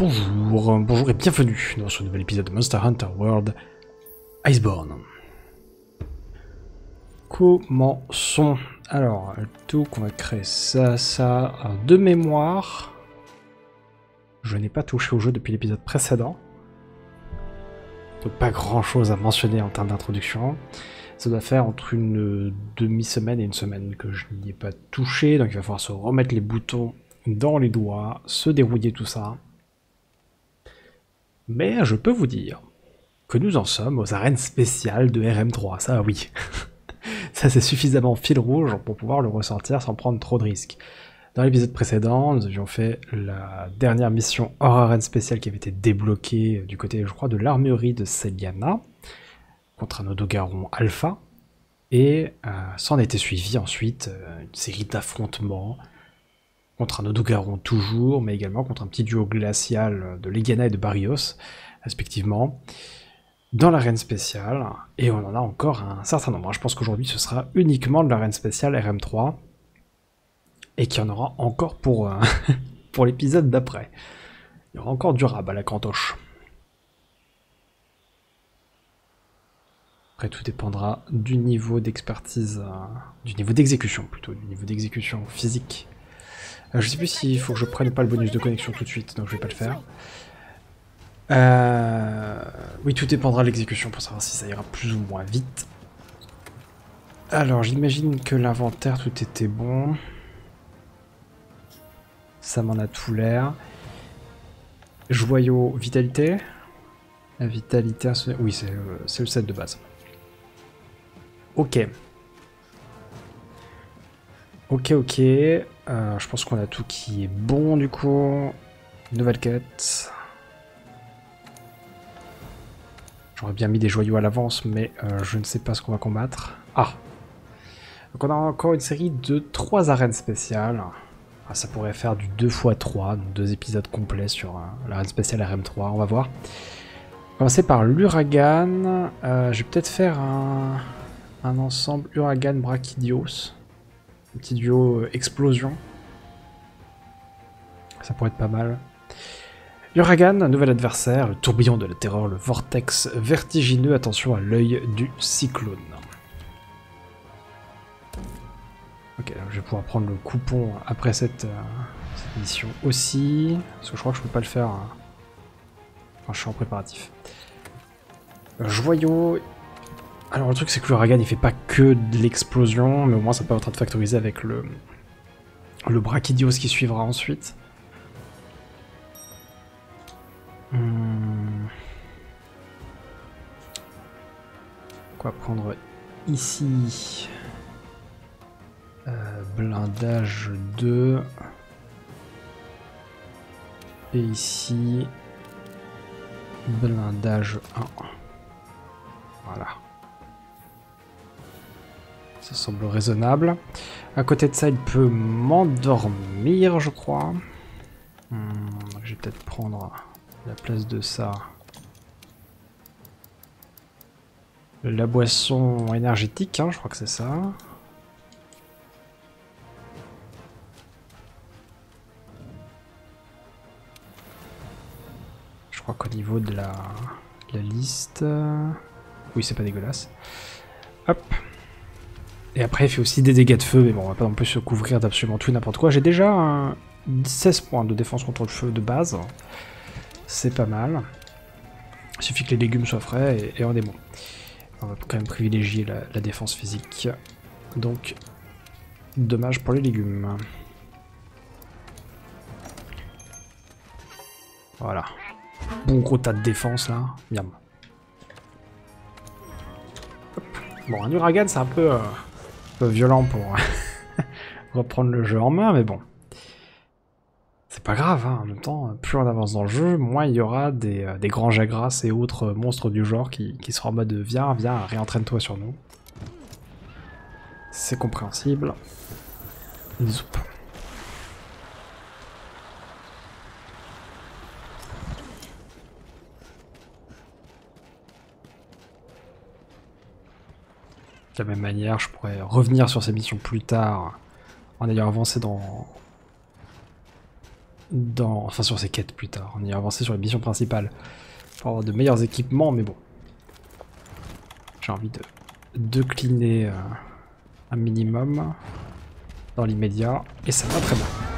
Bonjour, bonjour et bienvenue dans ce nouvel épisode de Monster Hunter World Iceborne. Commençons. Alors, tout qu'on va créer ça, ça, Alors, de mémoire. Je n'ai pas touché au jeu depuis l'épisode précédent. Donc pas grand chose à mentionner en termes d'introduction. Ça doit faire entre une demi-semaine et une semaine que je n'y ai pas touché, donc il va falloir se remettre les boutons dans les doigts, se dérouiller tout ça. Mais je peux vous dire que nous en sommes aux arènes spéciales de RM3, ça oui. ça c'est suffisamment fil rouge pour pouvoir le ressortir sans prendre trop de risques. Dans l'épisode précédent, nous avions fait la dernière mission hors arène spéciale qui avait été débloquée du côté, je crois, de l'armurerie de Celiana contre un Odogaron Alpha. Et euh, s'en était suivi ensuite euh, une série d'affrontements contre un Odogaron toujours, mais également contre un petit duo glacial de Legana et de Barrios, respectivement, dans l'arène spéciale. Et on en a encore un certain nombre. Je pense qu'aujourd'hui ce sera uniquement de l'arène spéciale RM3 et qu'il y en aura encore pour, euh, pour l'épisode d'après. Il y aura encore du rab à la cantoche. Après, tout dépendra du niveau d'expertise, euh, du niveau d'exécution plutôt, du niveau d'exécution physique. Euh, je sais plus s'il faut que je prenne pas le bonus de connexion tout de suite, donc je vais pas le faire. Euh, Oui, tout dépendra de l'exécution pour savoir si ça ira plus ou moins vite. Alors, j'imagine que l'inventaire, tout était bon. Ça m'en a tout l'air. Joyau, vitalité. La vitalité, oui, c'est le set de base. Ok. Ok, ok. Euh, je pense qu'on a tout qui est bon du coup. Nouvelle quête. J'aurais bien mis des joyaux à l'avance, mais euh, je ne sais pas ce qu'on va combattre. Ah Donc on a encore une série de 3 arènes spéciales. Ah, ça pourrait faire du 2x3, donc deux épisodes complets sur euh, l'arène spéciale RM3, on va voir. On va commencer par l'Uragan. Je vais peut-être faire un, un ensemble Uragan Brachydios. Petit duo euh, explosion. Ça pourrait être pas mal. Uragan, un nouvel adversaire, le tourbillon de la terreur, le vortex vertigineux, attention à l'œil du cyclone. Ok, je vais pouvoir prendre le coupon après cette, euh, cette, mission aussi, parce que je crois que je peux pas le faire hein, je suis en préparatif. Joyau. Alors le truc c'est que l'Uragan il fait pas que de l'explosion, mais au moins ça être de factoriser avec le, le Brachydios qui suivra ensuite. Hmm. Quoi prendre ici? Euh, Blindage 2. Et ici, blindage 1. Voilà. Ça semble raisonnable. À côté de ça, il peut m'endormir, je crois. Hmm, je vais peut-être prendre la place de ça. La boisson énergétique, hein, je crois que c'est ça. Je crois qu'au niveau de la, de la liste... Oui, c'est pas dégueulasse. Hop. Et après, il fait aussi des dégâts de feu, mais bon, on va pas non plus se couvrir d'absolument tout et n'importe quoi. J'ai déjà un 16 points de défense contre le feu de base. C'est pas mal. Il suffit que les légumes soient frais et, on est bon. On va quand même privilégier la, défense physique. Donc, dommage pour les légumes. Voilà. Bon gros tas de défense là. Bien. Bon, un Uragan c'est un peu, euh, peu violent pour reprendre le jeu en main, mais bon. C'est pas grave, hein. en même temps, plus on avance dans le jeu, moins il y aura des, euh, des grands jagras et autres monstres du genre qui, qui seront en mode viens, viens, réentraîne-toi sur nous. C'est compréhensible. Zoup. De la même manière, je pourrais revenir sur ces missions plus tard en ayant avancé dans, dans, enfin sur ces quêtes plus tard. On y a avancé sur les missions principales avoir de meilleurs équipements, mais bon. J'ai envie de, cleaner euh, un minimum dans l'immédiat, et ça va très bien.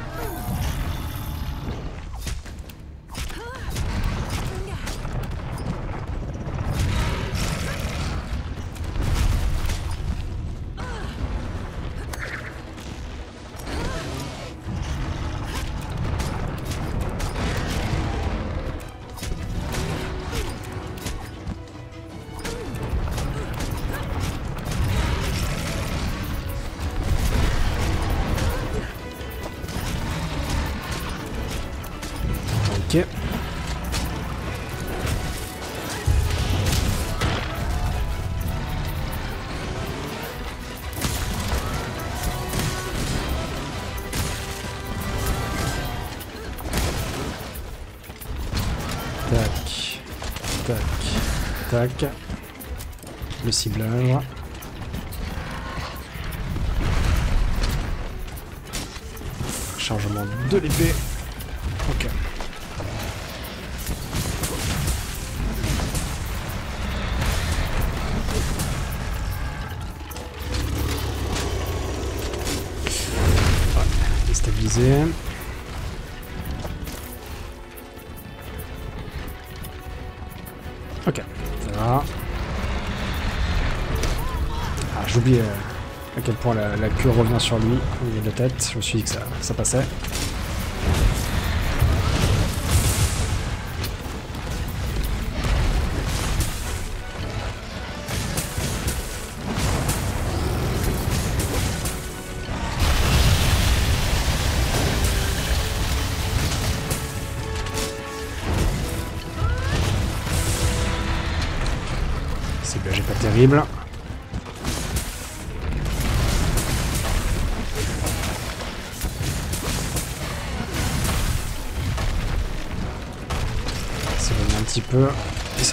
Queue revient sur lui au niveau de tête. Je me suis dit que ça, ça passait.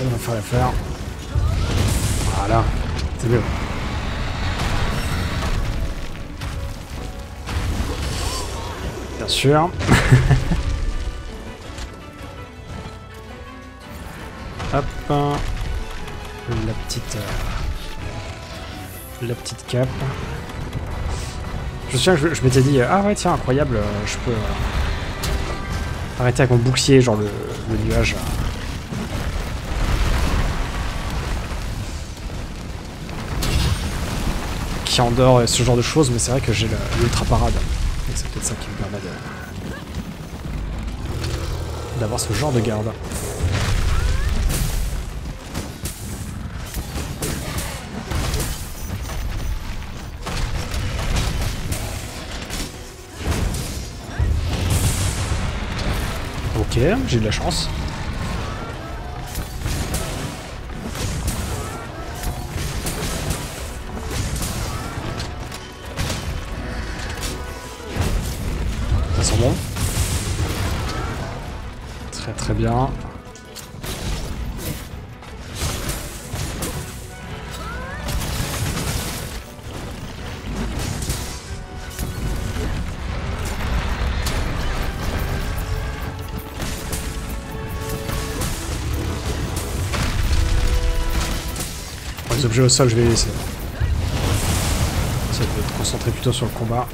Ça va faire l'affaire. Voilà. C'est mieux. Bien sûr. Hop. La petite... euh, La petite cape. Je me souviens que je, m'étais dit, euh, ah ouais tiens, incroyable, euh, je peux... euh, arrêter avec mon bouclier, genre le, nuage. Qui endort et ce genre de choses, mais c'est vrai que j'ai l'ultra parade. C'est peut-être ça qui me permet d'avoir ce genre de garde. Ok, j'ai de la chance. Au sol, je vais laisser. Ça peut être concentré plutôt sur le combat.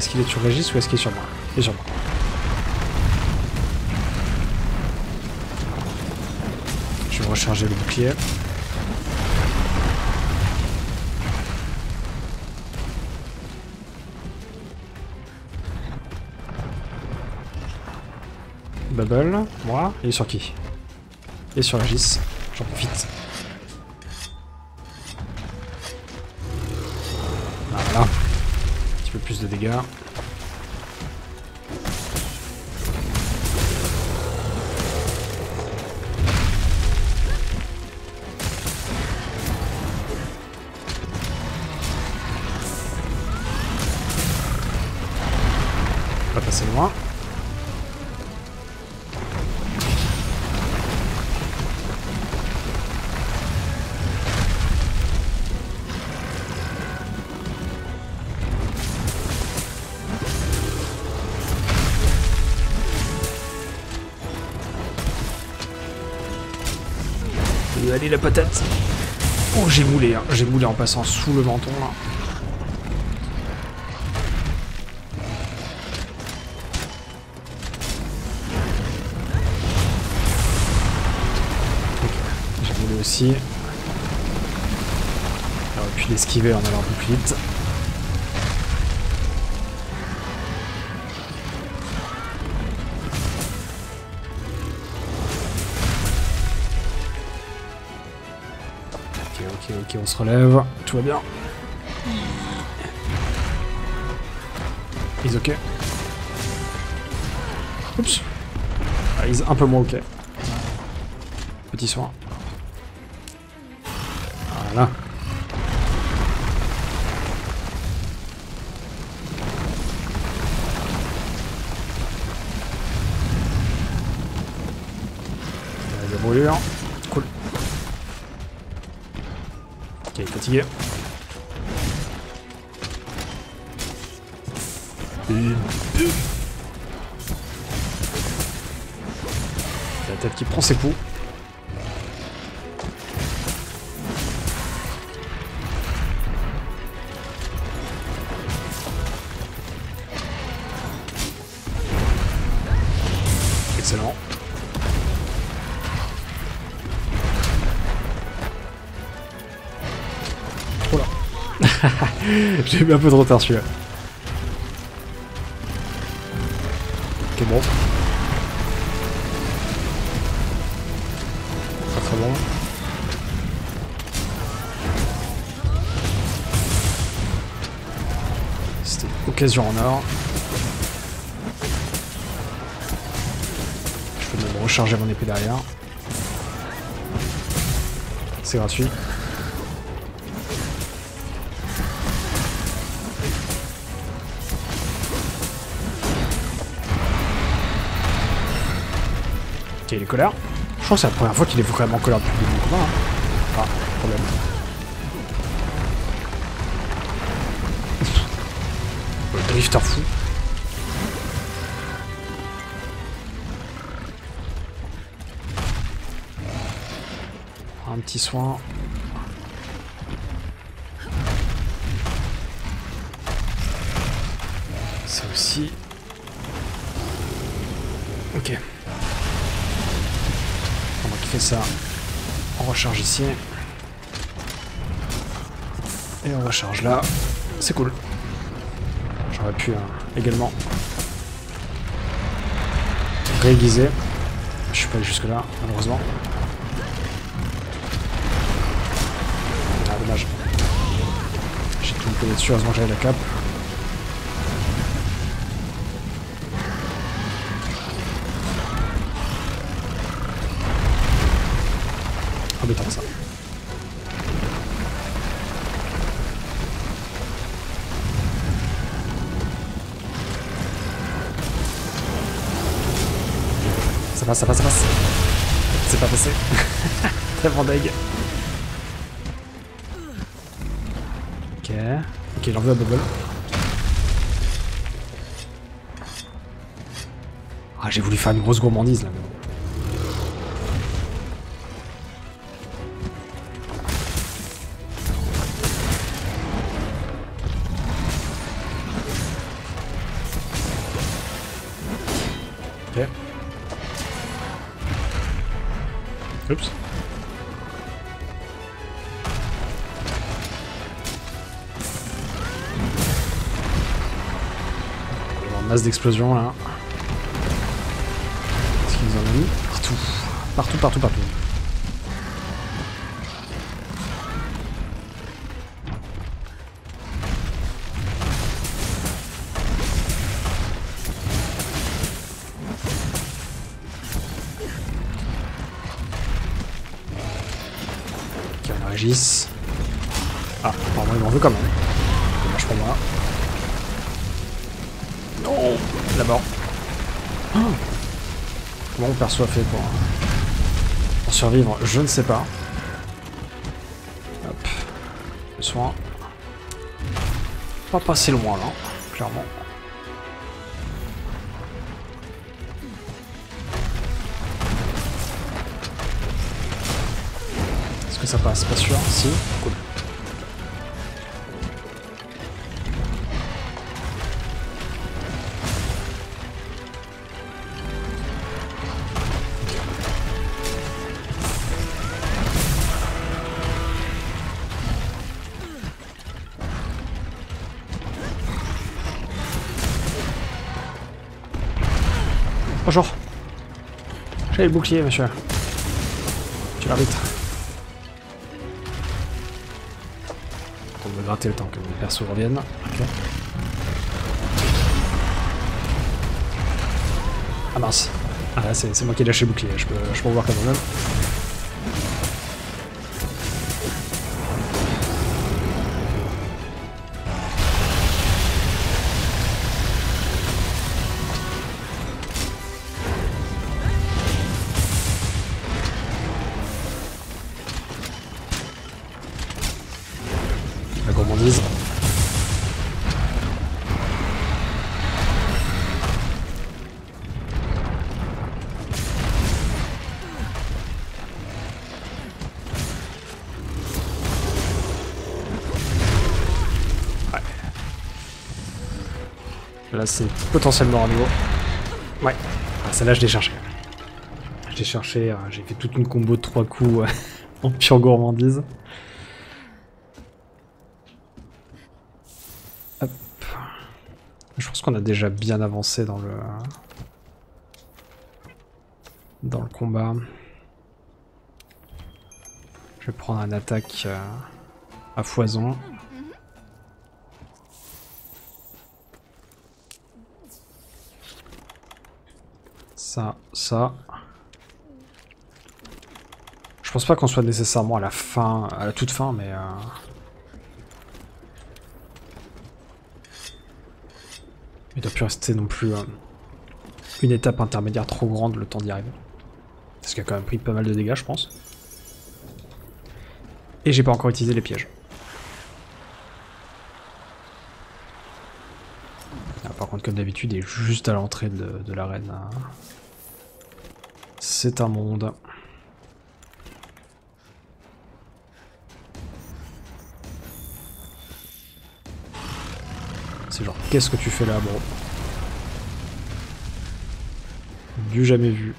Est-ce qu'il est sur Régis ou est-ce qu'il est sur moi Il est sur moi. Je vais recharger le bouclier. Bubble, moi, il est sur qui? Il est sur Régis, j'en profite. Plus de dégâts. La patate Oh j'ai moulé, hein. j'ai moulé en passant sous le menton là. J'ai moulé aussi. On aurait pu l'esquiver en allant un peu plus vite. Ok, on se relève. Tout va bien. Ils ok. Oups. Ah, ils un peu moins ok. Petit soin. Prend ses coups. Excellent. Oh là. J'ai eu un peu de retard celui-là. Ok bon. C'était occasion en or. Je peux même recharger mon épée derrière. C'est gratuit. Ok, il est colère. Je crois que c'est la première fois qu'il est vraiment en colère depuis le début combat. Hein. Ah, problème. Le drifter fou. Un petit soin. Ça, on recharge ici. Et on recharge là. C'est cool. J'aurais pu hein, également réaiguiser. Je suis pas allé jusque là, malheureusement. Ah, dommage. J'ai tout loupé là-dessus, heureusement que j'avais la cape. Passe, ça passe, ça passe. C'est pas passé. Tellement deg. Ok. Ok, j'en veux à bubble. Ah, j'ai voulu faire une grosse gourmandise là. mais bon. Masse d'explosions là. Est-ce qu'ils en ont mis Tout. Partout, partout, partout. Ok, on réagisse. Ah, apparemment il m'en veut quand même. Dommage pour moi. Oh Comment mon perso a fait pour, pour survivre Je ne sais pas. Hop. Le soin. Pas passer loin là, clairement. Est-ce que ça passe? Pas sûr? Si. Cool. Le bouclier, monsieur. Tu vas vite. On va gratter le temps que mon perso revienne. Ok. Ah mince. Ah là, c'est moi qui ai lâché le bouclier. Je peux, je peux voir quand même. C'est potentiellement un niveau. Ouais. Ah, celle-là, je l'ai cherché. Je l'ai cherché, euh, j'ai fait toute une combo de 3 coups euh, en pure gourmandise. Hop. Je pense qu'on a déjà bien avancé dans le... dans le combat. Je vais prendre un attaque euh, à foison. Ça. Je pense pas qu'on soit nécessairement à la fin, à la toute fin, mais... euh, Il doit plus rester non plus euh, une étape intermédiaire trop grande le temps d'y arriver. Parce qu'il a quand même pris pas mal de dégâts, je pense. Et j'ai pas encore utilisé les pièges. Ah, par contre, comme d'habitude, il est juste à l'entrée de, de l'arène. hein. C'est un monde. C'est genre, qu'est-ce que tu fais là, bro? Du jamais vu.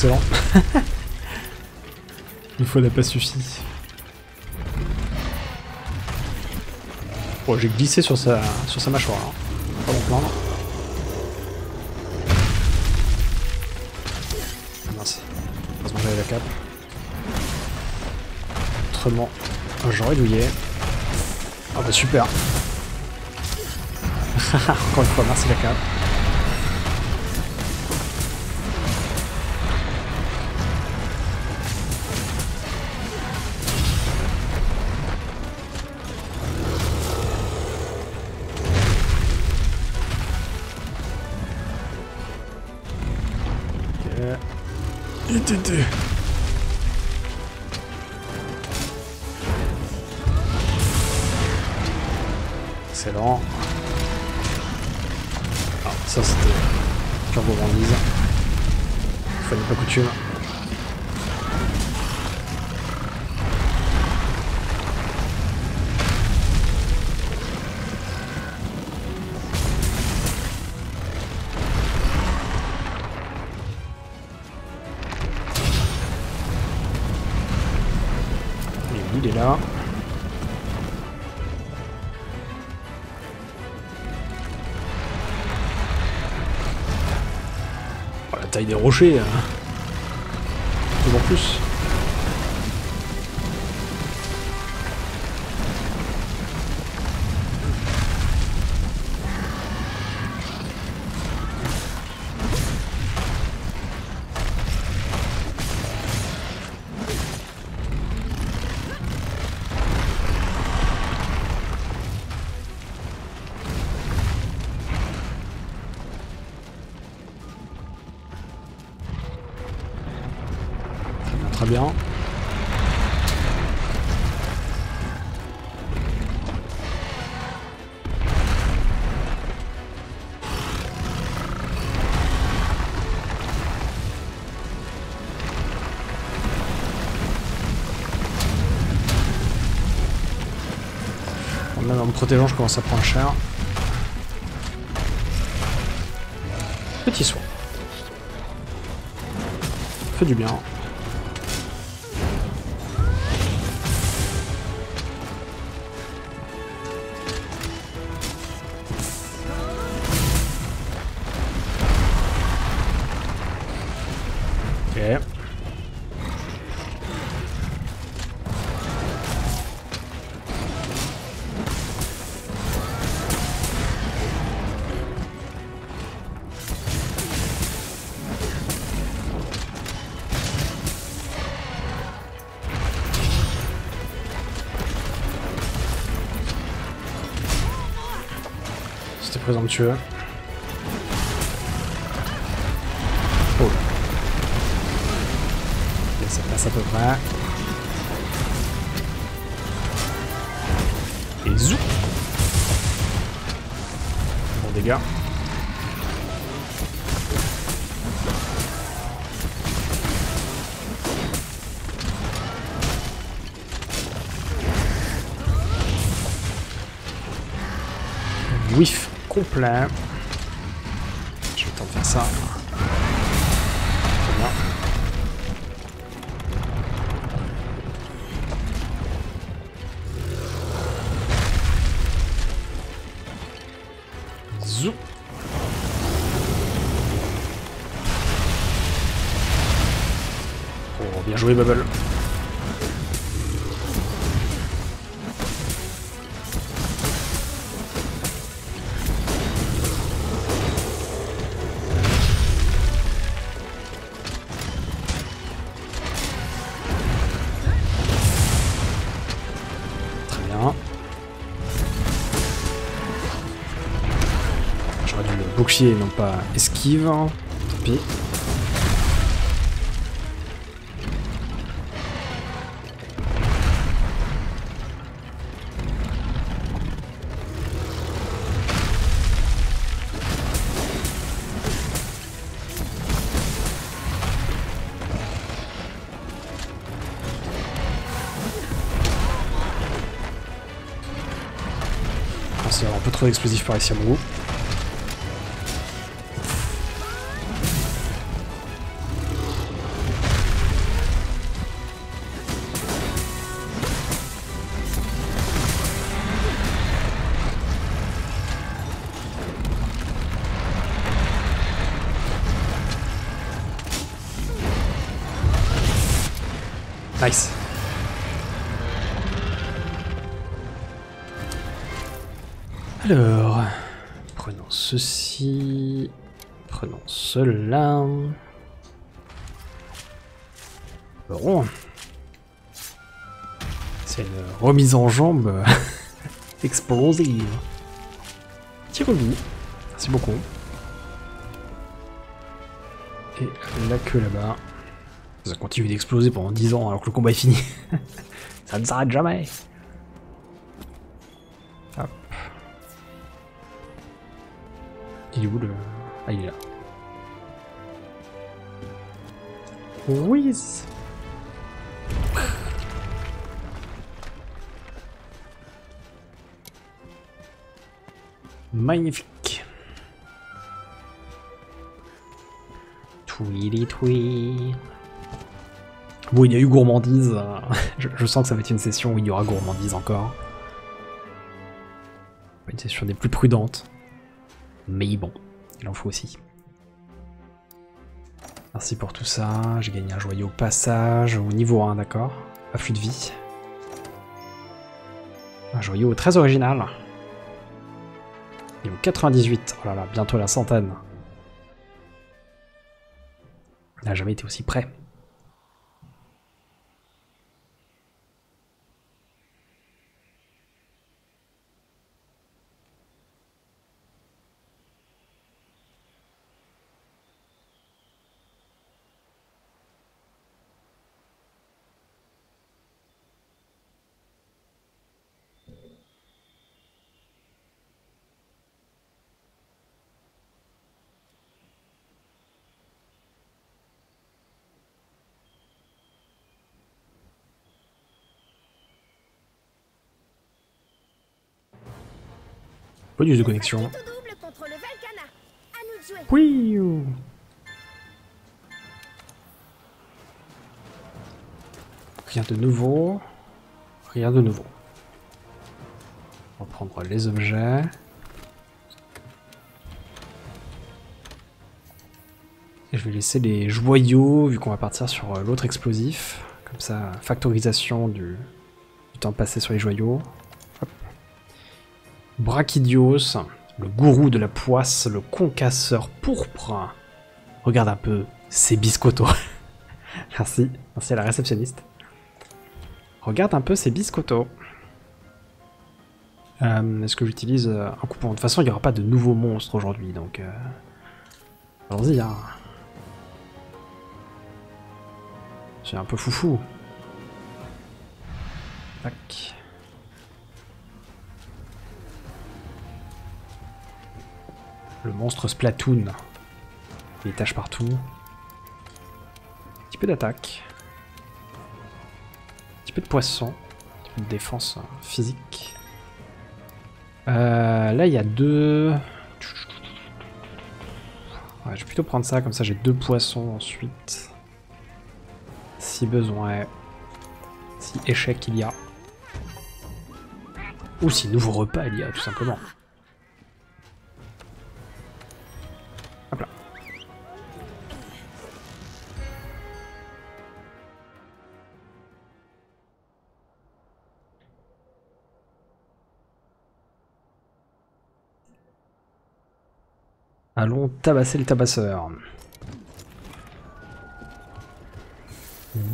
Excellent. Une fois n'a pas suffi. Bon, j'ai glissé sur sa, sur sa mâchoire. hein. Pas m'en plaindre. Ah mince. Heureusement j'avais la cape. Autrement, j'aurais douillé. Ah bah super. Encore une fois, merci la cape. Excellent. Ah, ça c'était pure gourmandise. Faut n'est pas coutume. Des rochers. Hein. Protégeant, je commence à prendre cher. Petit soin. Fait du bien. C'était présomptueux. Oh là. Ça passe à peu près. Et zou Bon dégâts. Whiff complet. Je vais tenter de faire ça. Très bien. Zou. Oh, bien joué, Bubble. Non pas esquive. Tant pis. Aura un peu trop d'explosifs par ici à mon goût. Cela. Bon. C'est une remise en jambe explosive. Petit revenu. Merci beaucoup. Et la queue là-bas. Ça continue d'exploser pendant 10 ans alors que le combat est fini. Ça ne s'arrête jamais. Hop. Il est où le... Ah, il est là. Whiz Magnifique. Tweety tweet. Bon, il y a eu gourmandise. Je, je sens que ça va être une session où il y aura gourmandise encore. Une session des plus prudentes. Mais bon, il en faut aussi. Merci pour tout ça. J'ai gagné un joyau au passage au niveau 1, d'accord Afflux de vie. Un joyau très original. Niveau 98. Oh là là, bientôt la centaine. Il n'a jamais été aussi près. Bonus de connexion. Oui. Rien de nouveau. Rien de nouveau. On va prendre les objets. Et je vais laisser les joyaux, vu qu'on va partir sur euh, l'autre explosif. Comme ça, factorisation du, du temps passé sur les joyaux. Brachydios, le gourou de la poisse, le concasseur pourpre. Regarde un peu ces biscottos. merci, merci à la réceptionniste. Regarde un peu ces biscottos. Euh, est-ce que j'utilise euh, un coupon? De toute façon, il n'y aura pas de nouveaux monstres aujourd'hui, donc... Euh, allons-y, hein. C'est un peu foufou. Tac. Le monstre Splatoon. Des tâches partout. Un petit peu d'attaque. Un petit peu de poisson. Un petit peu de défense physique. Euh, là, il y a deux... Je vais plutôt prendre ça, comme ça j'ai deux poissons ensuite. Si besoin. Si échec il y a. Ou si nouveau repas il y a, tout simplement. Allons tabasser le tabasseur.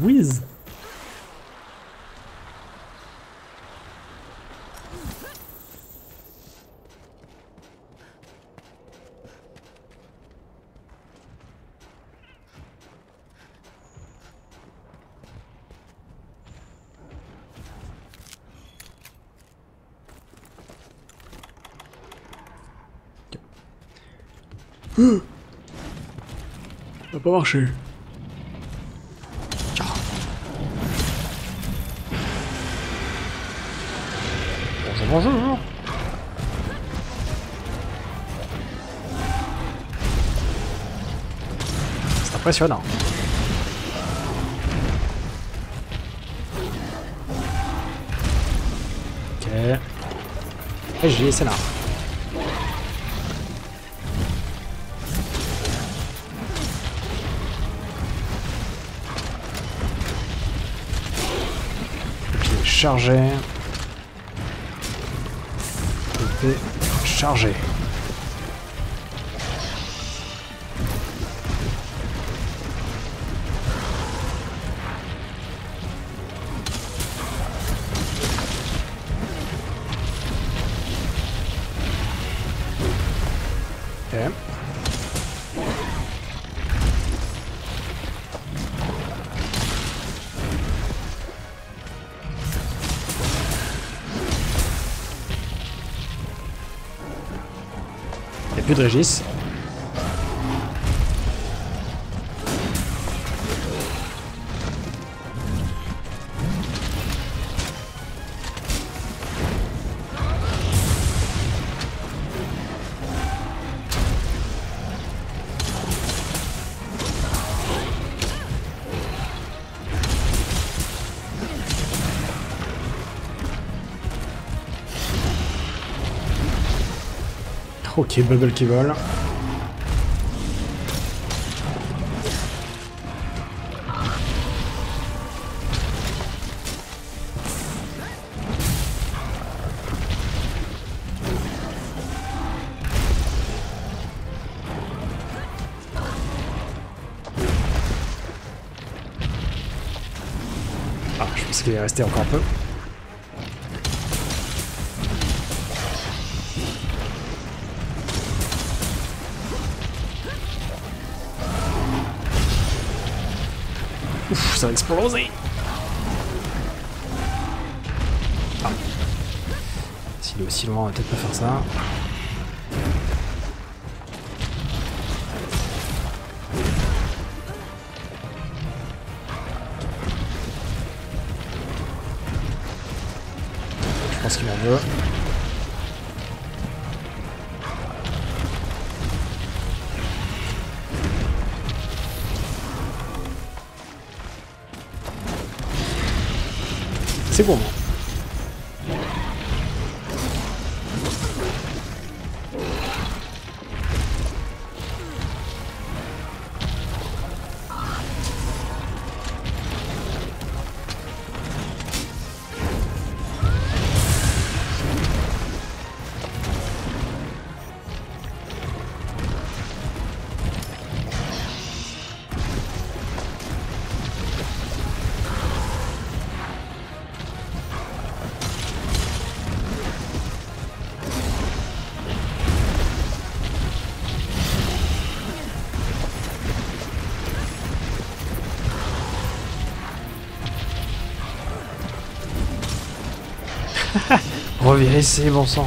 Whiz Ça va pas marcher. Bonjour. C'est impressionnant. Ok. J'ai c'est là. Charger. plus de Régis. Ok, bubble qui vole. Ah, je pense qu'il est resté encore un peu. Ça va exploser ah. S'il est aussi loin, on va peut-être pas faire ça. Je pense qu'il m'en veut. C'est bon. Revérissez, bon sang.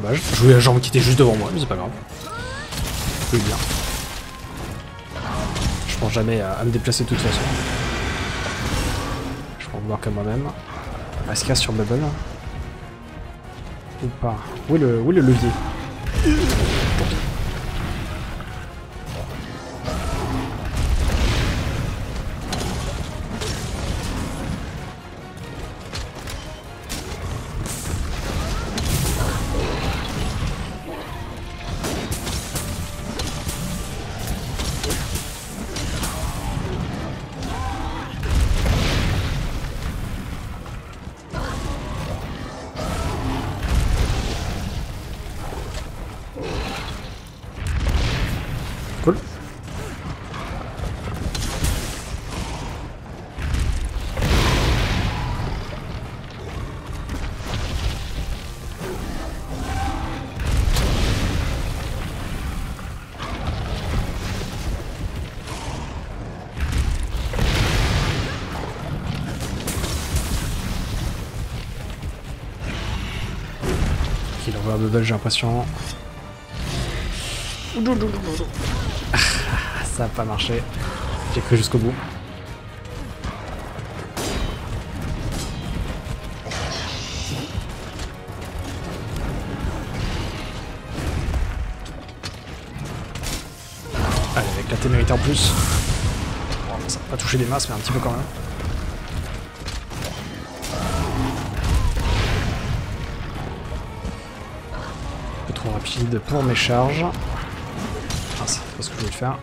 Dommage. Je voulais la jambe qui était juste devant moi, mais c'est pas grave. Oui, bien pense jamais à, me déplacer de toute façon. Je vais en voir que moi-même. Qu'il sur Bubble Ou pas? Où est le levier? Il envoie un bubble, j'ai l'impression. Ça a pas marché. J'ai cru jusqu'au bout. Allez, avec la témérité en plus. ça va pas toucher des masses, mais un petit peu quand même. trop rapide pour mes charges. Je voulais faire.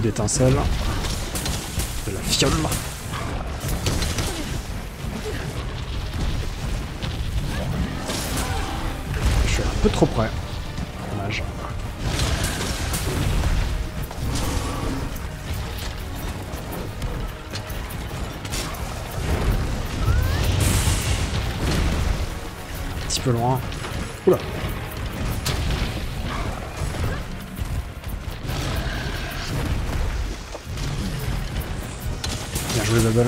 Il a pris que le coup d'étincelle. De la fiole. Je suis un peu trop près. Dommage. Un petit peu loin. joué, Zabal.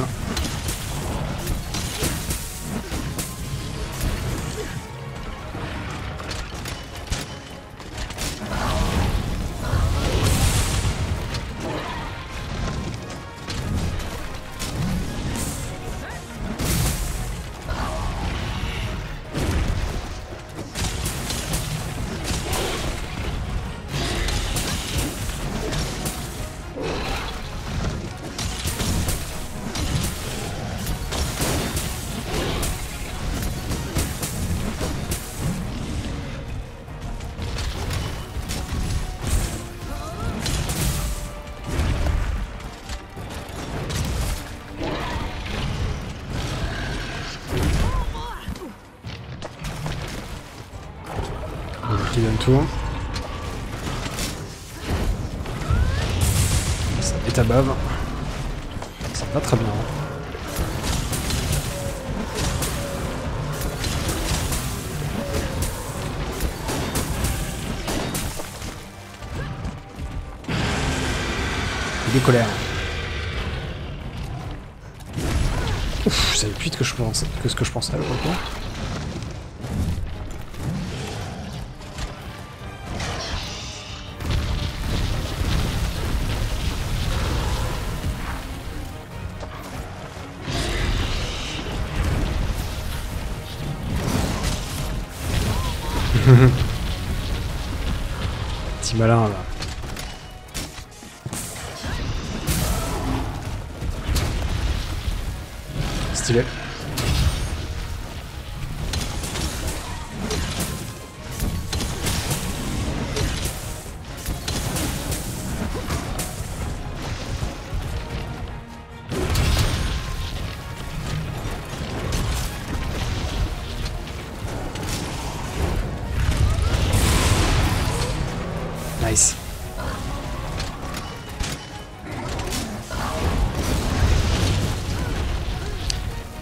tour. Malin là.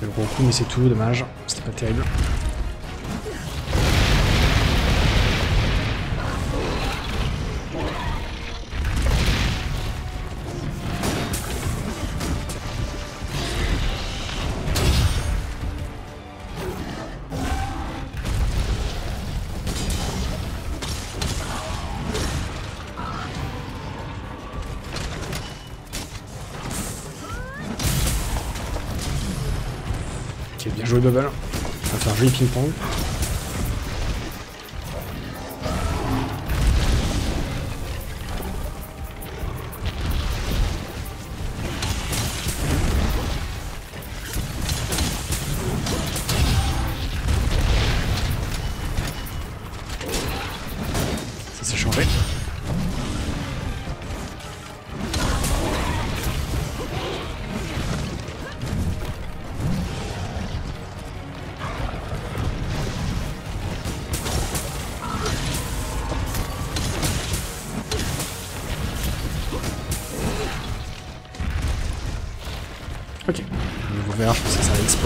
Le gros coup, mais c'est tout, dommage. C'était pas terrible. double. On va faire joli ping-pong.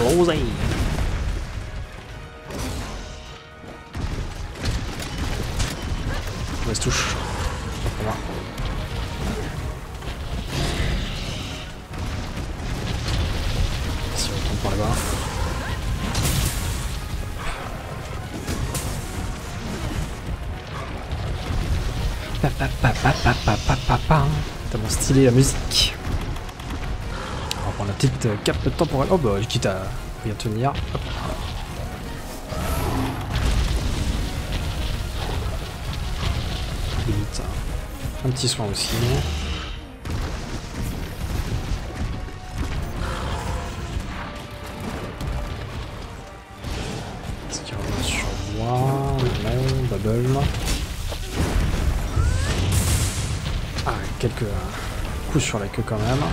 Ouais, touche. Voilà. Si on tombe par là-bas. Pa pa pa pa pa pa pa pa. Tellement stylé la musique petite cape temporelle. Oh bah, je quitte à bien tenir. Un petit soin aussi. Est-ce qu'il revient sur moi? Non, double. Ah, quelques coups sur la queue quand même.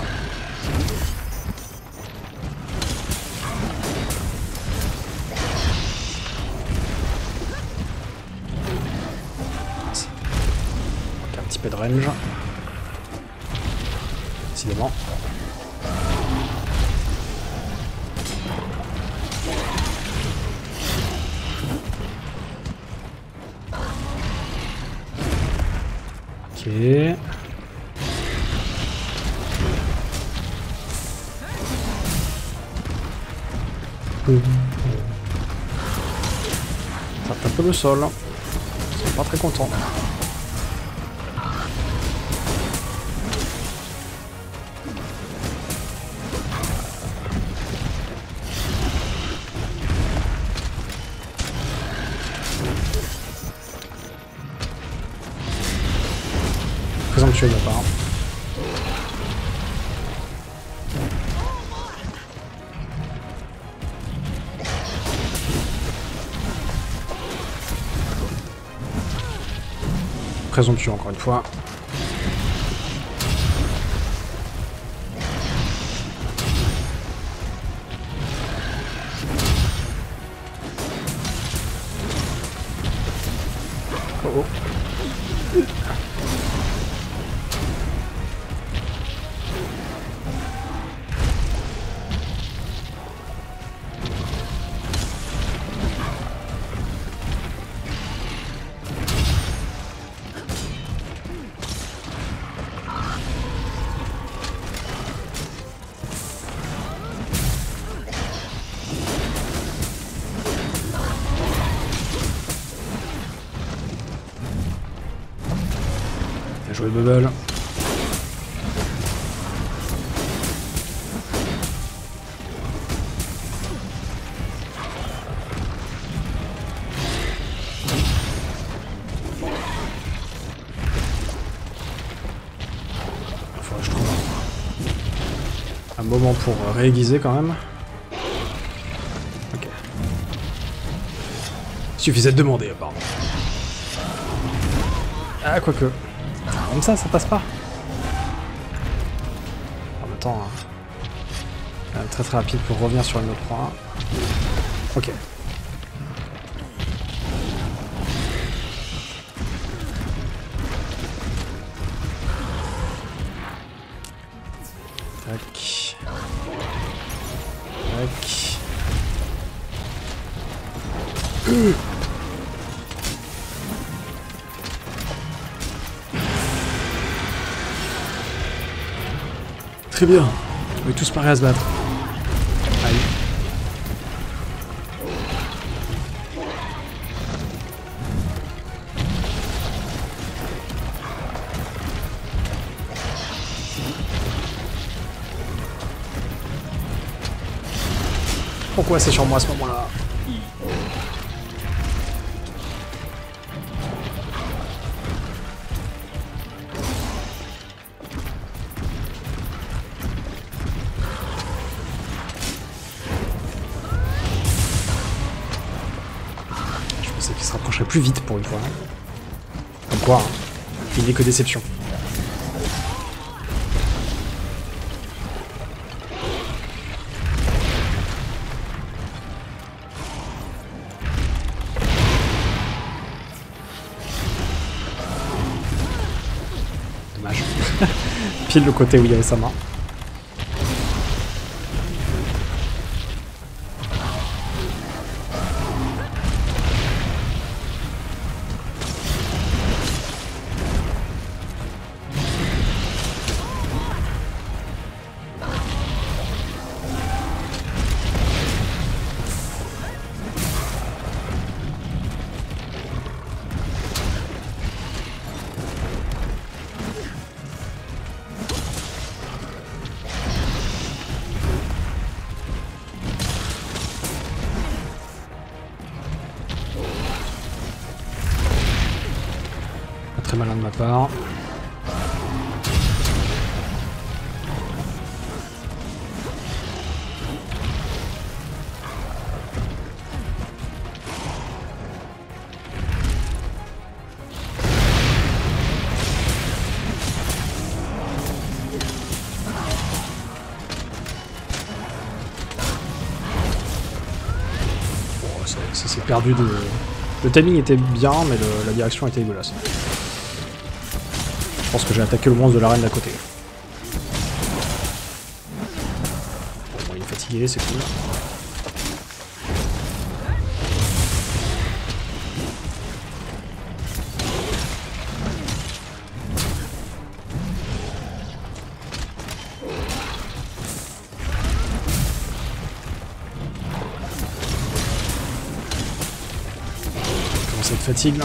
Ok. Ça tape le sol. Ils sont pas très contents. Présomptueux encore une fois. Pour réaiguiser quand même. Ok. Suffisait de demander apparemment. Ah, quoique. Comme ça, ça passe pas. En même temps, hein. très très rapide pour revenir sur une autre point. Ok. Très bien. On est tous pareils à se battre. C'est sur moi à ce moment-là Je pensais qu'il se rapprocherait plus vite pour une fois. Comme quoi, hein. il n'est que déception. Pile le côté où il y avait sa main. Le timing était bien, mais la direction était dégueulasse. Je pense que j'ai attaqué le monstre de l'arène d'à côté. Bon, il est fatigué, c'est cool. Fatigue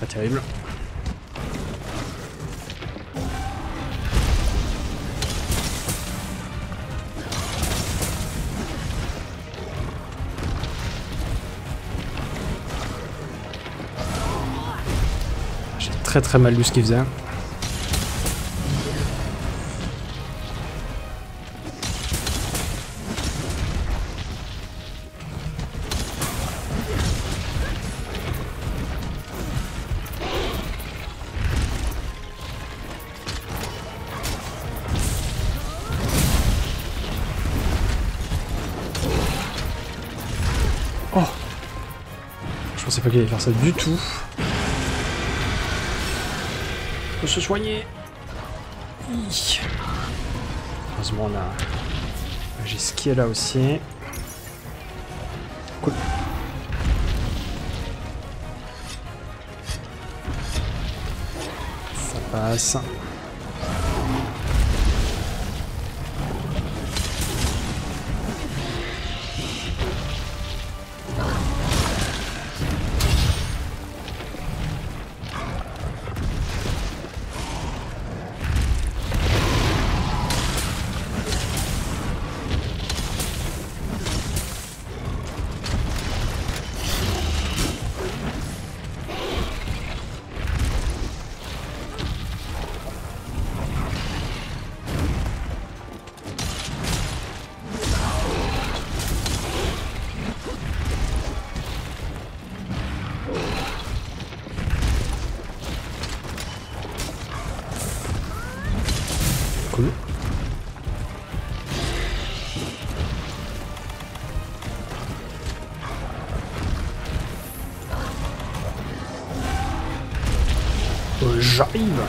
Pas terrible. J'ai très très mal lu ce qu'il faisait. Allait faire ça du tout. Faut se soigner. Heureusement on. J'ai est là aussi. Cool. Ça passe. J'arrive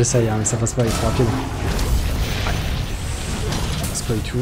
j'essaye hein, mais ça passe pas, il est trop rapide. Passe pas du tout.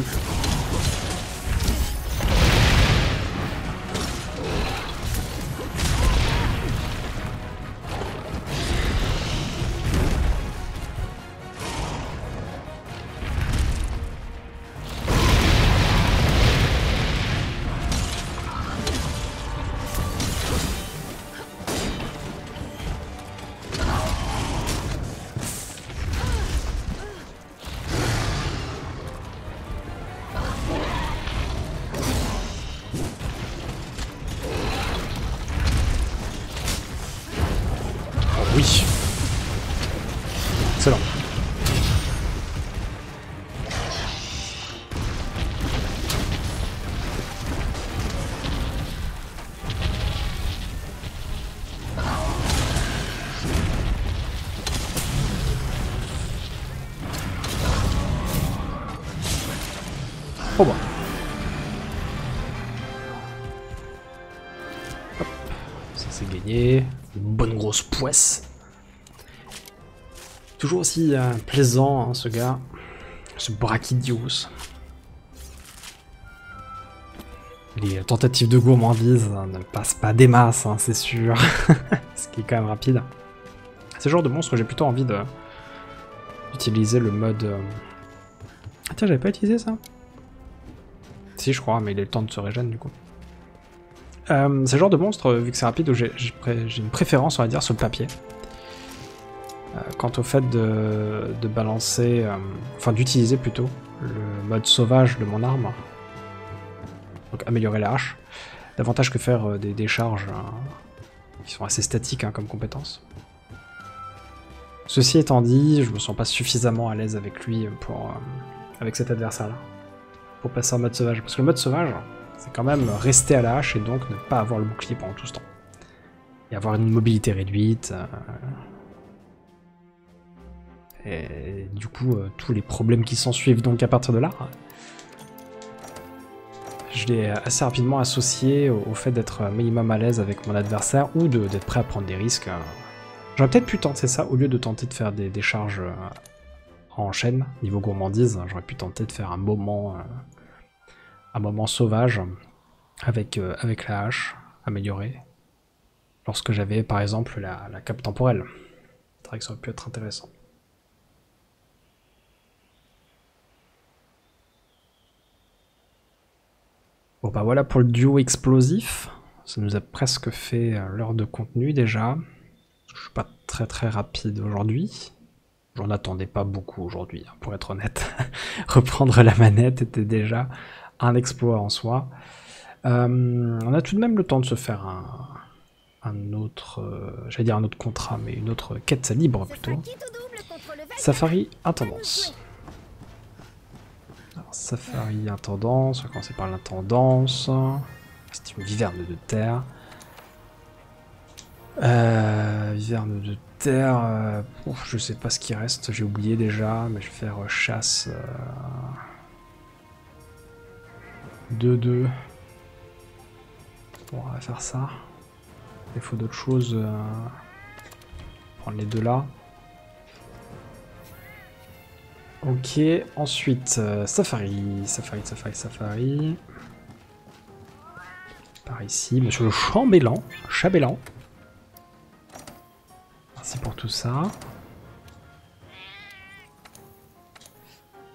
Euh, plaisant, hein, ce gars. Ce Brachydios. Les tentatives de gourmandise ne passent pas des masses, hein, c'est sûr. Ce qui est quand même rapide. Le genre de monstre j'ai plutôt envie d'utiliser le mode... Euh, ah tiens, j'avais pas utilisé ça Si, je crois, mais il est le temps de se régénérer du coup. Euh, le genre de monstre, vu que c'est rapide, j'ai une préférence, on va dire, sur le papier. Euh, quant au fait de, balancer, enfin d'utiliser plutôt, le mode sauvage de mon arme, donc améliorer la hache, davantage que faire euh, des décharges euh, qui sont assez statiques hein, comme compétences. Ceci étant dit, je me sens pas suffisamment à l'aise avec lui pour euh, avec cet adversaire-là pour passer en mode sauvage. Parce que le mode sauvage, c'est quand même rester à la hache et donc ne pas avoir le bouclier pendant tout ce temps. Et avoir une mobilité réduite. Et du coup, tous les problèmes qui s'en suivent donc à partir de là je l'ai assez rapidement associé au, fait d'être minimum à l'aise avec mon adversaire ou d'être prêt à prendre des risques. J'aurais peut-être pu tenter ça au lieu de tenter de faire des, charges euh, en chaîne, niveau gourmandise. J'aurais pu tenter de faire un moment, euh, un moment sauvage avec, euh, avec la hache améliorée. Lorsque j'avais par exemple la cape temporelle. C'est vrai que ça aurait pu être intéressant. Bon bah voilà pour le duo explosif. Ça nous a presque fait euh, l'heure de contenu déjà. Je suis pas très très rapide aujourd'hui. J'en attendais pas beaucoup aujourd'hui, hein, pour être honnête. Reprendre la manette était déjà un exploit en soi. Euh, on a tout de même le temps de se faire un, autre, euh, j'allais dire un autre contrat, mais une autre quête libre plutôt. Safari Intendance. Safari Intendance, on va commencer par l'intendance. C'est une viverne de terre. Euh, viverne de terre, euh, je sais pas ce qui reste, j'ai oublié déjà, mais je vais faire euh, chasse. 2-2. Euh, bon, on va faire ça. Il faut d'autres choses. Prendre les deux là. Ok, ensuite, euh, Safari, Safari, Safari, Safari. Par ici, monsieur le chambellan, Chabellan. Merci pour tout ça.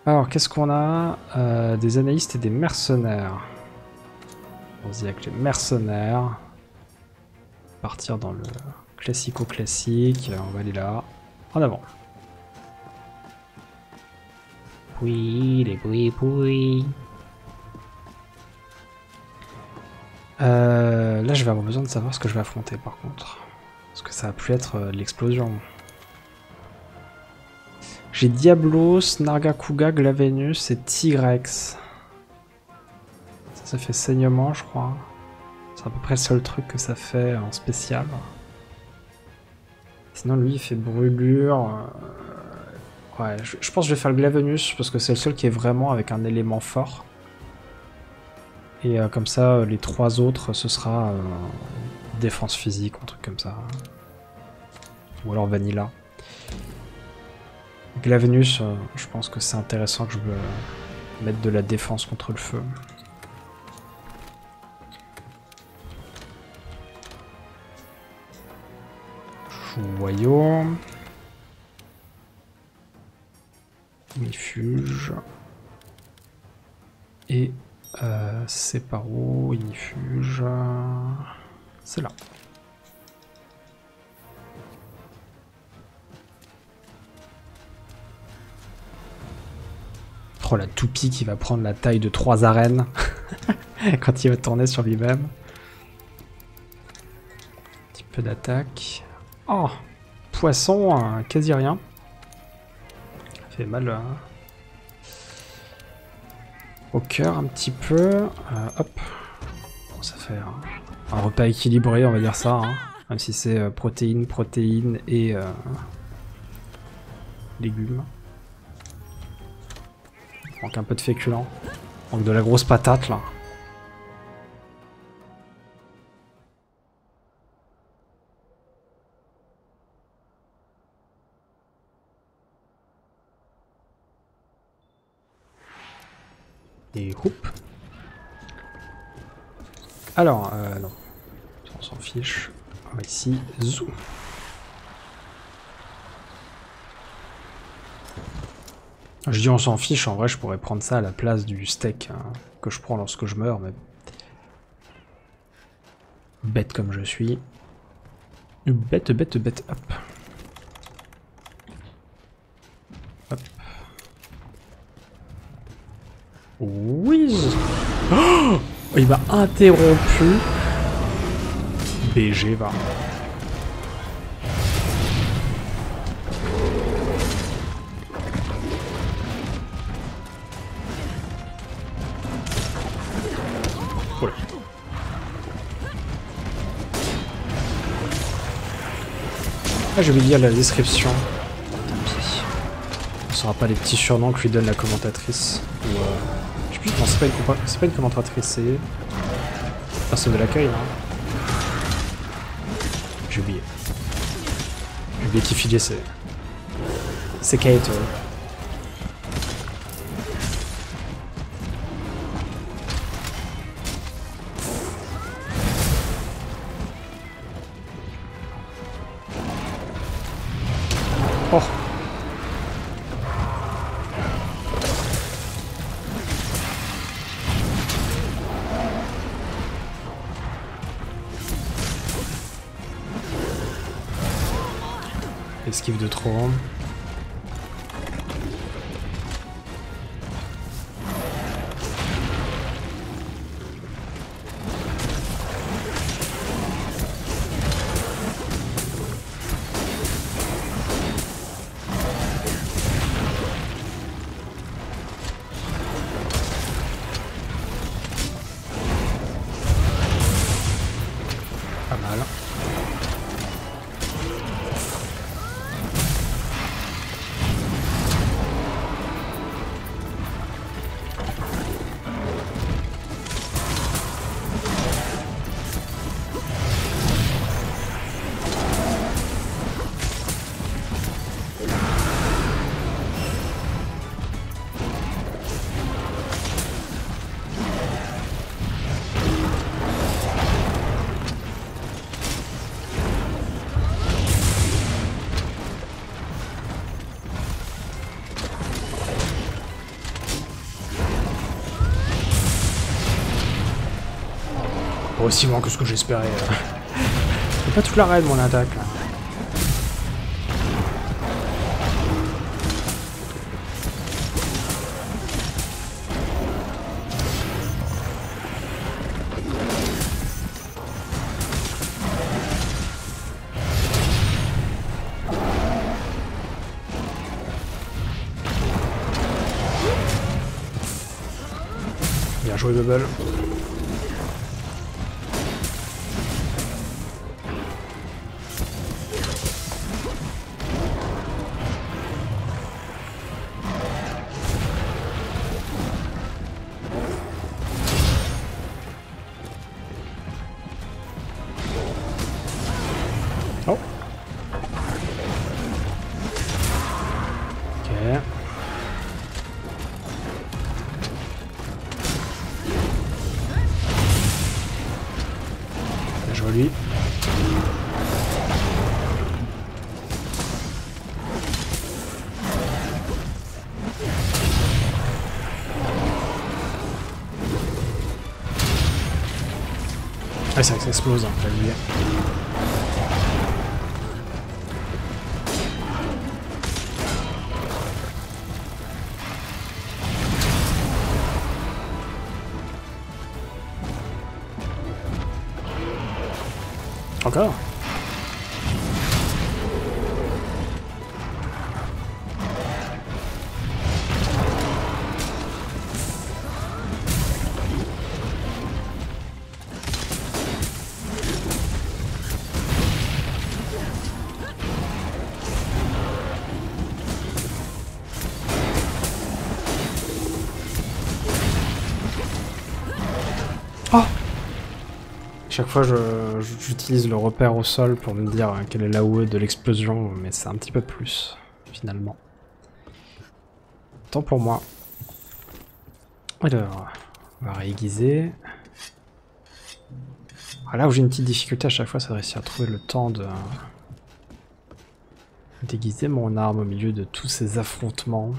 Alors, qu'est-ce qu'on a euh, Des analystes et des mercenaires. On y avec les mercenaires. Partir dans le classico-classique. On va aller là. En avant. Oui, les bruits, bruits. Euh, là, je vais avoir besoin de savoir ce que je vais affronter par contre. Parce que ça va plus être euh, l'explosion. J'ai Diablos, Nargacuga, Glavenus et Tigrex. Ça, ça fait saignement, je crois. C'est à peu près le seul truc que ça fait en spécial. Sinon, lui, il fait brûlure. Euh, Ouais, je, pense que je vais faire le Glavenus parce que c'est le seul qui est vraiment avec un élément fort. Et euh, comme ça, euh, les trois autres, ce sera euh, défense physique, un truc comme ça. Ou alors Vanilla. Glavenus, je pense que c'est intéressant que je me mette de la défense contre le feu. Joyau. Ignifuge. Et euh, c'est par où Ignifuge C'est là. Oh la toupie qui va prendre la taille de trois arènes quand il va tourner sur lui-même. Un petit peu d'attaque. Oh Poisson, euh, quasi rien fait mal hein. au cœur un petit peu. Euh, hop. ça fait un, repas équilibré, on va dire ça. Hein. Même si c'est euh, protéines, protéines et euh, légumes. Manque un peu de féculent. Manque de la grosse patate là. Et hop. Alors, euh, non. On s'en fiche. Ici, zou. Je dis on s'en fiche, en vrai je pourrais prendre ça à la place du steak hein, que je prends lorsque je meurs, mais... Bête comme je suis. Bête, bête, bête. Hop. Oui oh Il m'a interrompu. BG va. Ah, je vais lire la description. Tant pis. On saura pas les petits surnoms que lui donne la commentatrice. Ou, euh... Je sais plus, non, c'est pas, une... pas une commentatrice, c'est... Personne de l'accueil, hein. J'ai oublié. J'ai oublié qui filait, c'est... C'est Kate, aussi loin que ce que j'espérais. C'est pas toute la raid mon attaque là. Bien joué Bubble. C'est vrai que ça Chaque fois, j'utilise le repère au sol pour me dire quelle est la haut de l'explosion, mais c'est un petit peu plus, finalement. Tant pour moi. Alors, on va réaiguiser. Ah, là où j'ai une petite difficulté à chaque fois, c'est de réussir à trouver le temps de déguiser mon arme au milieu de tous ces affrontements.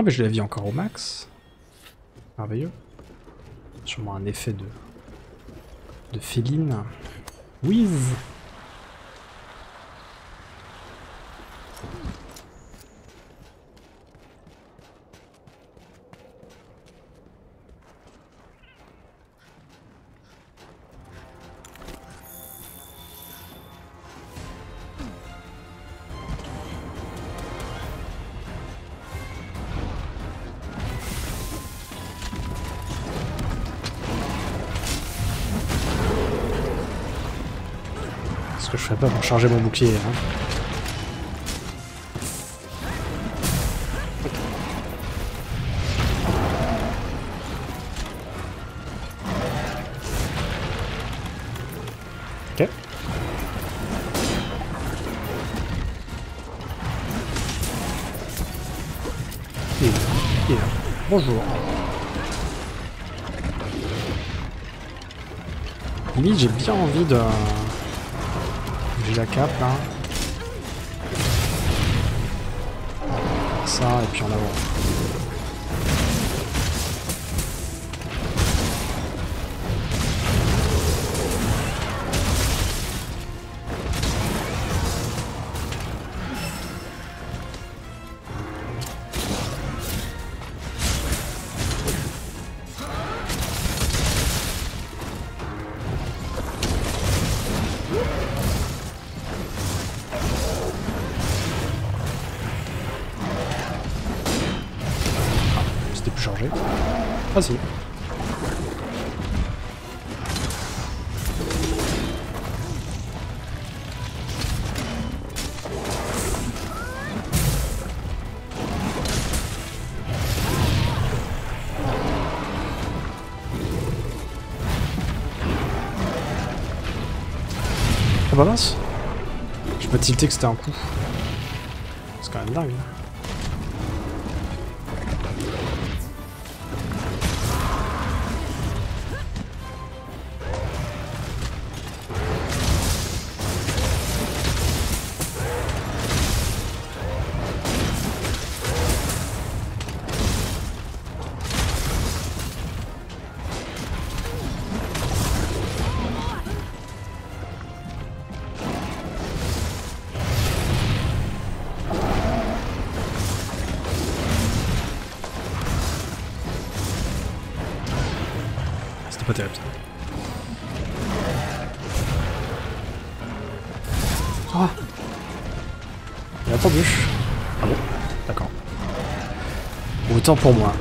Ah mais je la vis encore au max. Merveilleux. Sûrement un effet de... de féline. Whiz je ferais pas pour charger mon bouclier. Hein. Ok. Bonjour. Limite, j'ai bien envie de... La cape là. Ça, et puis en avant. Mince J'ai pas tilté que c'était un coup. C'est quand même dingue. hein. Terrible. Ah Il a. Ah bon D'accord. Autant pour moi.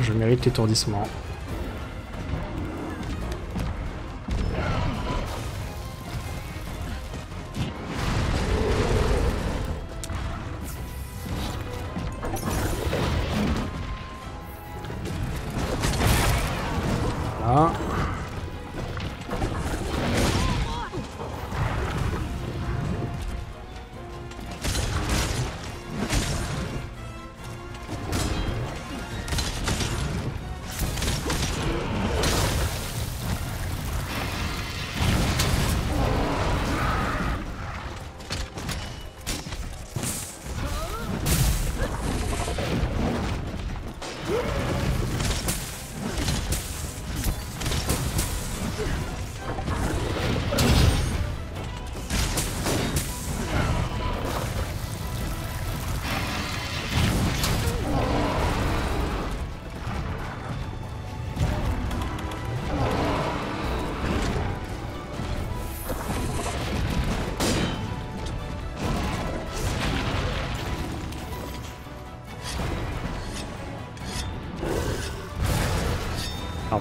Je mérite l'étourdissement.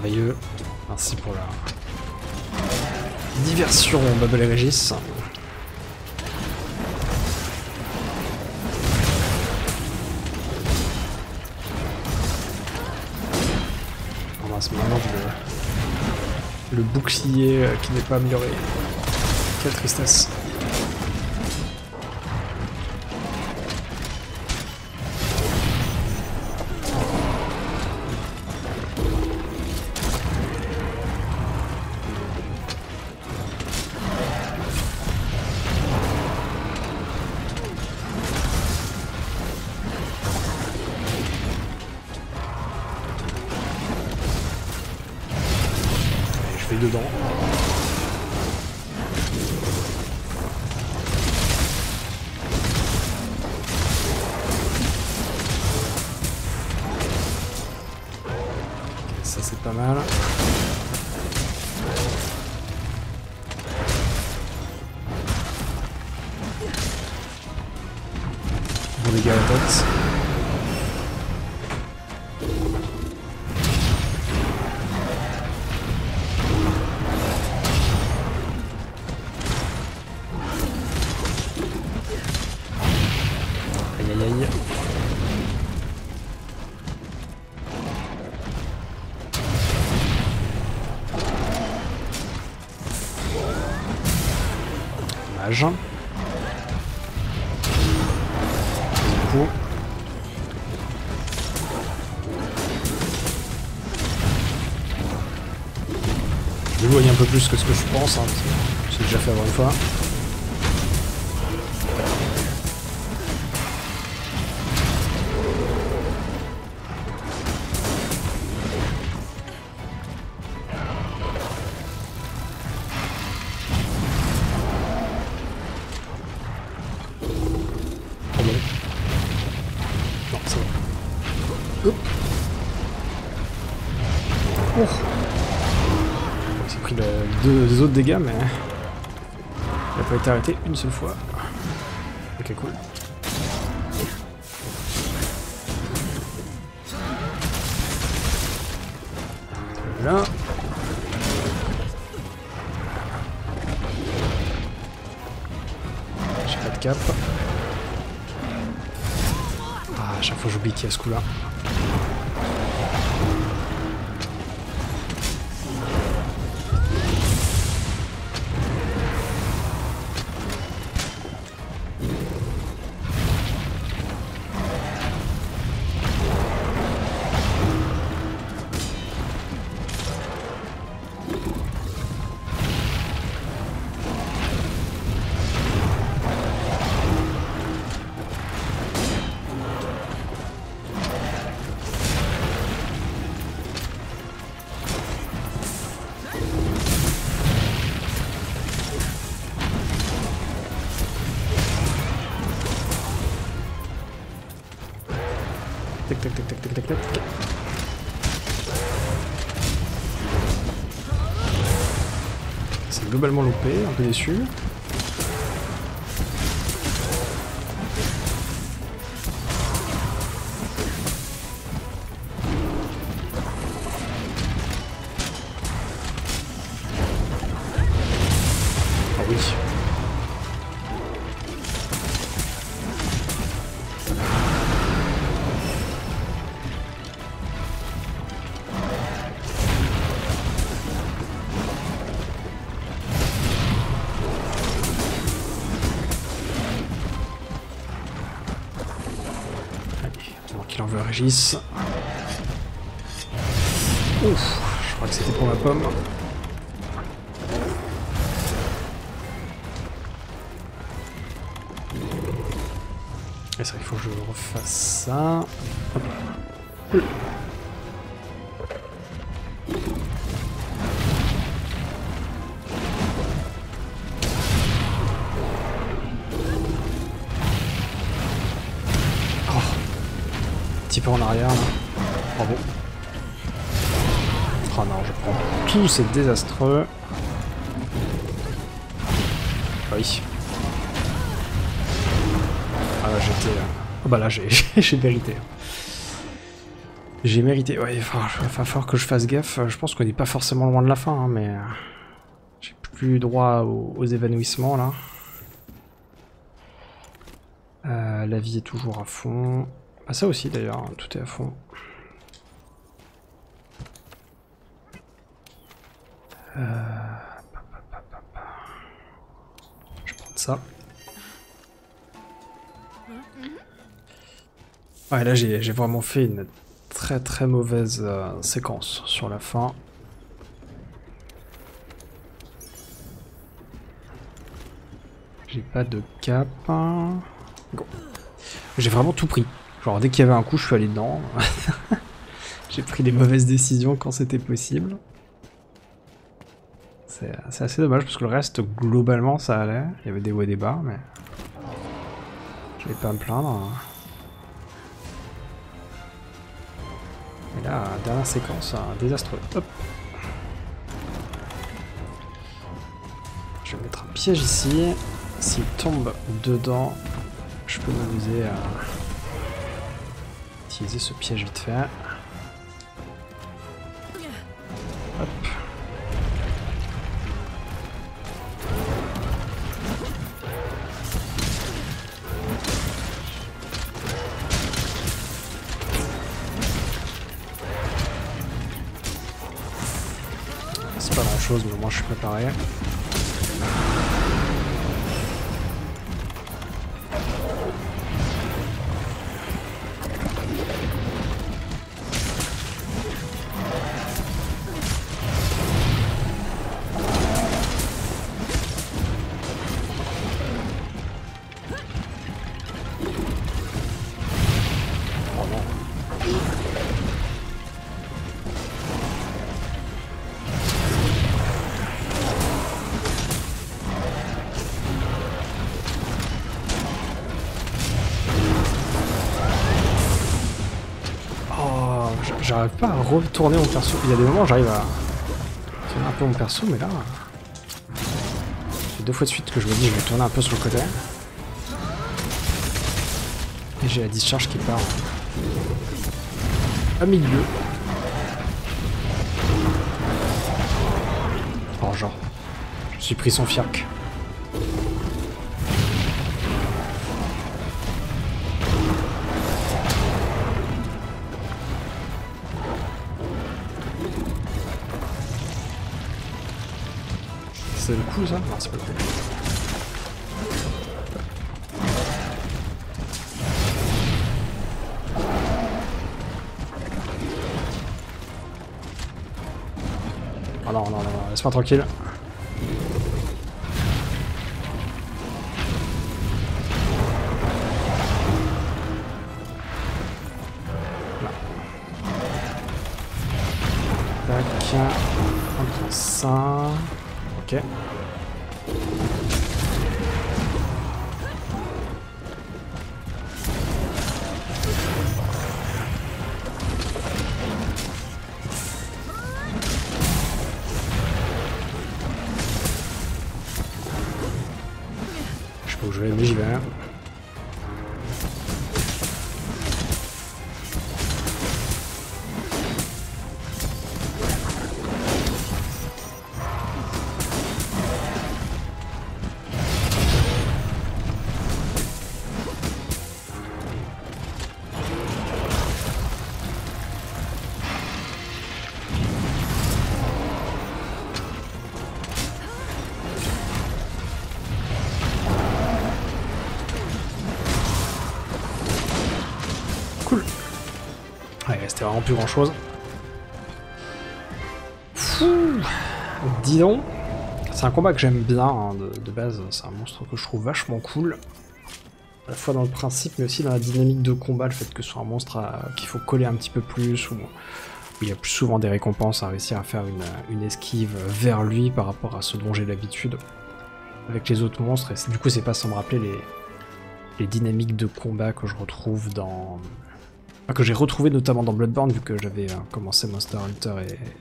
Merveilleux. Merci pour la diversion, Bubble et Régis. On ramasse maintenant le, le bouclier euh, qui n'est pas amélioré. Quelle tristesse. Dedans. Dommage. Coup. Je un peu plus que ce que je pense, hein, c'est déjà fait avant une fois. Mais il n'a pas été arrêté une seule fois. Ok, cool. Là. J'ai pas de cap. Ah, à chaque fois j'oublie qu'il y a ce coup-là. C'est globalement loupé, un peu déçu. Ouf, je crois que c'était pour ma pomme. Et ça, il faut que je refasse ça. C'est désastreux. Ah oui. Ah là j'étais... euh, Ah bah là j'ai mérité. J'ai mérité, ouais, il va falloir que je fasse gaffe. Je pense qu'on n'est pas forcément loin de la fin, hein, mais... euh, J'ai plus droit aux, aux évanouissements là. Euh, la vie est toujours à fond. Ah ça aussi d'ailleurs, hein, tout est à fond. Euh, pa, pa, pa. ça. Ouais, là j'ai vraiment fait une très très mauvaise euh, séquence sur la fin. J'ai pas de cap. J'ai vraiment tout pris. Genre dès qu'il y avait un coup, je suis allé dedans. J'ai pris des mauvaises décisions quand c'était possible. C'est assez dommage parce que le reste, globalement, ça allait. Il y avait des hauts et des bas, mais... Je vais pas me plaindre. Et là, dernière séquence, un désastreux. Hop Je vais mettre un piège ici. S'il tombe dedans, je peux m'amuser à utiliser ce piège vite fait. Retourner mon perso. Il y a des moments où j'arrive à tourner un peu mon perso, mais là... C'est deux fois de suite que je me dis je vais tourner un peu sur le côté. Et j'ai la discharge qui part à milieu. Oh genre, je suis pris son fiac. Coup ça Non, c'est pas coup. Oh non, non, non, laisse-moi tranquille. Plus grand chose. dis donc, c'est un combat que j'aime bien hein, de, base, c'est un monstre que je trouve vachement cool. À la fois dans le principe, mais aussi dans la dynamique de combat, le fait que ce soit un monstre qu'il faut coller un petit peu plus, ou il y a plus souvent des récompenses à réussir à faire une, esquive vers lui par rapport à ce dont j'ai l'habitude avec les autres monstres. Et du coup, c'est pas sans me rappeler les dynamiques de combat que je retrouve dans, que j'ai retrouvé notamment dans Bloodborne, vu que j'avais euh, commencé Monster Hunter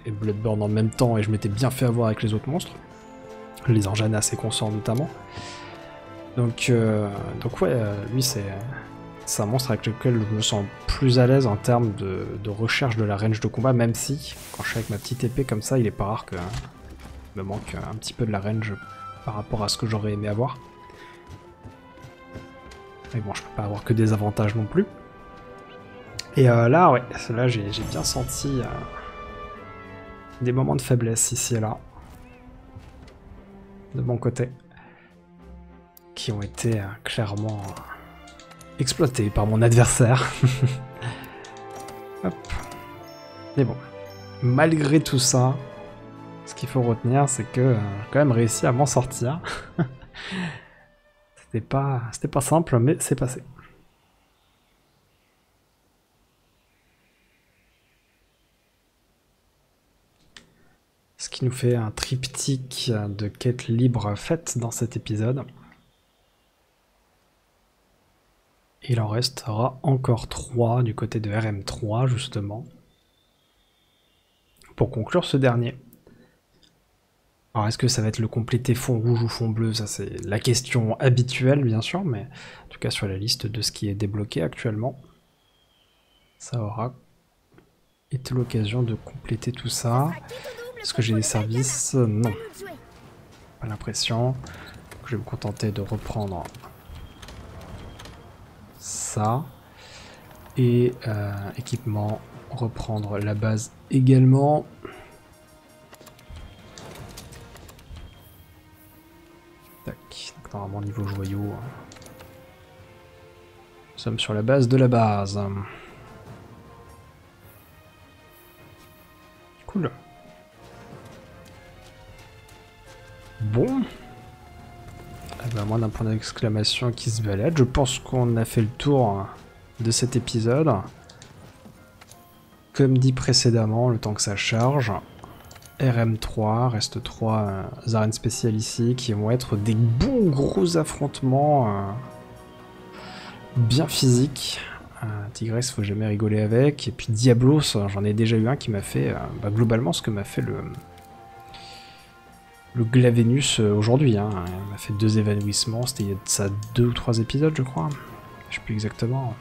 et, Bloodborne en même temps et je m'étais bien fait avoir avec les autres monstres. Les engins assez conscients notamment. Donc, euh, donc ouais, euh, lui c'est un monstre avec lequel je me sens plus à l'aise en termes de, recherche de la range de combat, même si, quand je suis avec ma petite épée comme ça, il est pas rare que me manque un petit peu de la range par rapport à ce que j'aurais aimé avoir. Mais bon, je peux pas avoir que des avantages non plus. Et euh, là, ouais, là j'ai bien senti euh, des moments de faiblesse ici et là. De mon côté. qui ont été clairement exploités par mon adversaire. Hop. Mais bon, malgré tout ça, ce qu'il faut retenir, c'est que j'ai quand même réussi à m'en sortir. c'était pas simple, mais c'est passé. Nous fait un triptyque de quêtes libres faites dans cet épisode. Il en restera encore 3 du côté de RM3 justement. Pour conclure ce dernier. Alors est-ce que ça va être le complété fond rouge ou fond bleu? Ça c'est la question habituelle bien sûr, mais en tout cas sur la liste de ce qui est débloqué actuellement, ça aura été l'occasion de compléter tout ça. Est-ce que j'ai des services? Non. Pas l'impression. Je vais me contenter de reprendre ça. Et euh, équipement, reprendre la base également. Tac, donc normalement niveau joyau. Hein. Nous sommes sur la base de la base. Cool. Bon. Eh ben, moi d'un point d'exclamation qui se balade, je pense qu'on a fait le tour de cet épisode. Comme dit précédemment, le temps que ça charge, RM3, reste 3 euh, arènes spéciales ici qui vont être des bons gros affrontements euh, bien physiques. Euh, Tigress, faut jamais rigoler avec. Et puis Diablos, j'en ai déjà eu un qui m'a fait bah, globalement ce que m'a fait le, le Glavenus euh, aujourd'hui. Hein. Il m'a fait deux évanouissements, c'était il y a ça deux ou trois épisodes, je crois. Je sais plus exactement,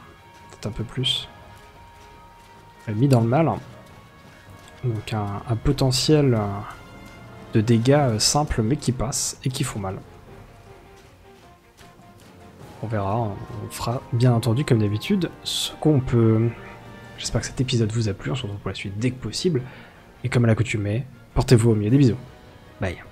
peut-être un peu plus. Elle mis dans le mal. Donc un, potentiel euh, de dégâts euh, simples mais qui passent et qui font mal. On verra, on fera bien entendu comme d'habitude ce qu'on peut. J'espère que cet épisode vous a plu, on se retrouve pour la suite dès que possible. Et comme à l'accoutumée, portez-vous au mieux des bisous. Bye.